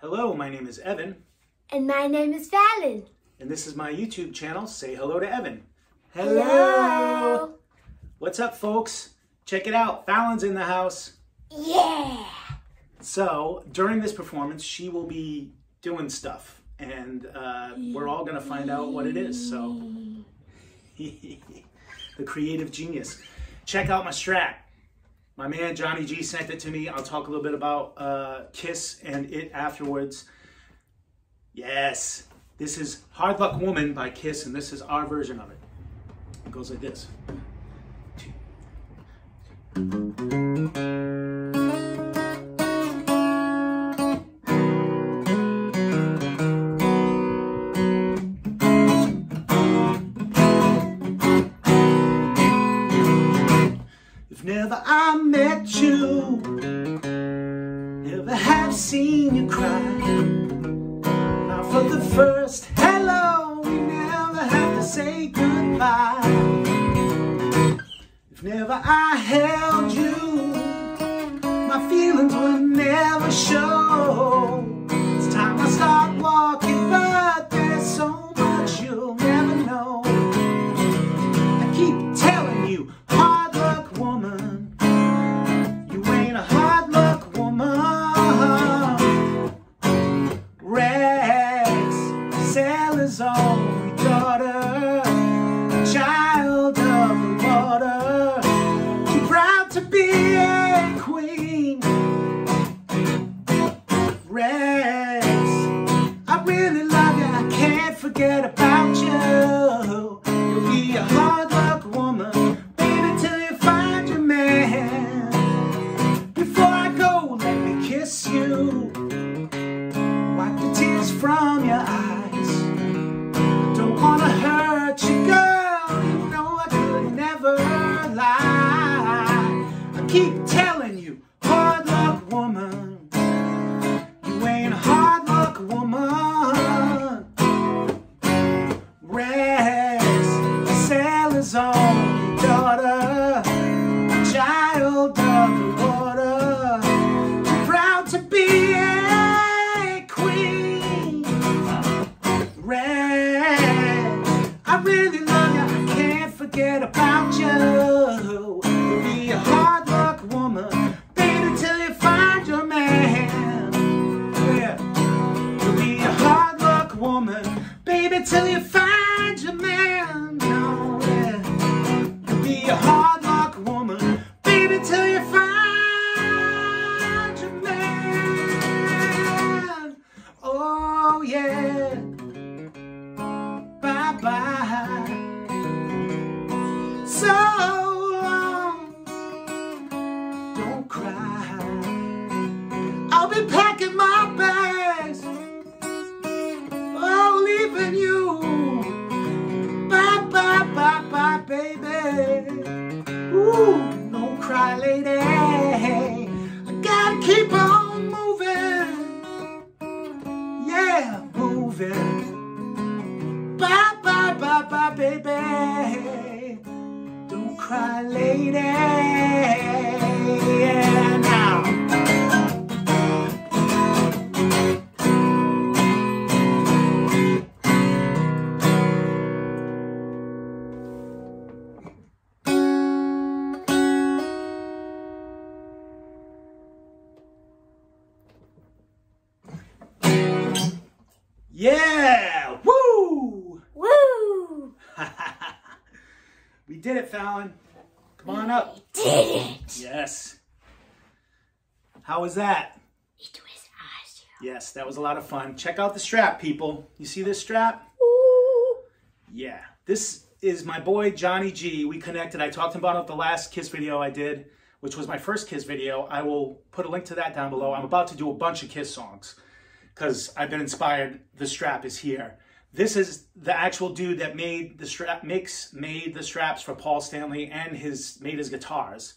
Hello, my name is Evan, And my name is Fallon. and this is my YouTube channel. Say hello to Evan. Hello. What's up, folks? Check it out. Fallon's in the house. Yeah. So, during this performance, she will be doing stuff, and uh, we're all going to find out what it is. So, the creative genius. Check out my strap. My man Johnny G sent it to me. I'll talk a little bit about uh, Kiss and it afterwards. Yes, this is Hard Luck Woman by Kiss, and this is our version of it. It goes like this. Never I met you, never have seen you cry. Not for the first hello, we never have to say goodbye. If never I held you, my feelings would never show. Sailor's only daughter, forget about you. Be a hard luck woman, baby, till you find your man. Yeah. Be a hard luck woman, baby, till you baby. Don't cry, lady. Yeah, now. Yeah! Did it, Fallon. Come on up. Did it. Yes. How was that? It was awesome. Yes, that was a lot of fun. Check out the strap, people. You see this strap? Ooh. Yeah. This is my boy Johnny G. We connected. I talked about it the last Kiss video I did, which was my first Kiss video. I will put a link to that down below. I'm about to do a bunch of Kiss songs because I've been inspired. The strap is here. This is the actual dude that made the strap makes made the straps for Paul Stanley and his made his guitars.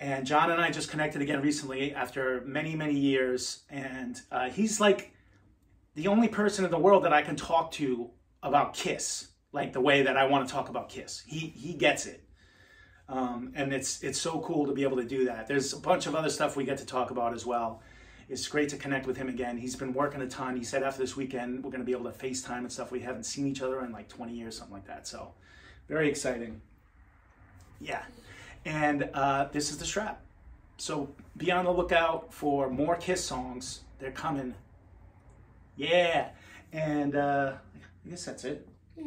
And John and I just connected again recently after many many years, and uh, he's like the only person in the world that I can talk to about Kiss, like the way that I want to talk about Kiss. He he gets it. Um, and it's it's so cool to be able to do that. There's a bunch of other stuff we get to talk about as well. It's great to connect with him again. He's been working a ton. He said after this weekend we're going to be able to FaceTime and stuff. We haven't seen each other in like 20 years, something like that. So very exciting. Yeah. And uh, this is the strap. So be on the lookout for more Kiss songs. They're coming. Yeah. And uh, I guess that's it. Yeah.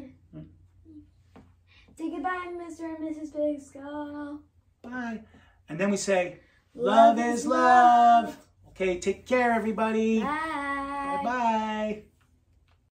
Say goodbye, Mr. and Mrs. Big Skull. Bye. And then we say, Love is love. Okay, take care, everybody. Bye. Bye-bye.